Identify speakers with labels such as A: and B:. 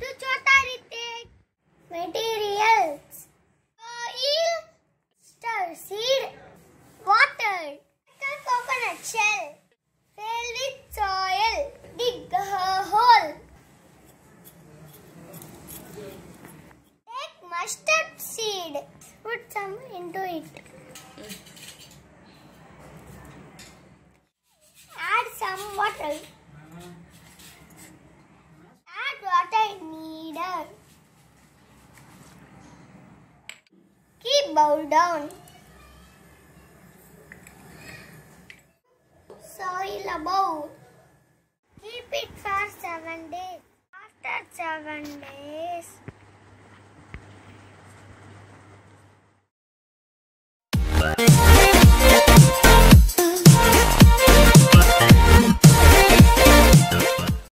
A: તો ચોથા રીતે materials oil star seed water coconut shell fill with soil dig a hole take mustard seed put some into it add some water Bowl down. Soil a bowl. Keep it for seven days. After seven days,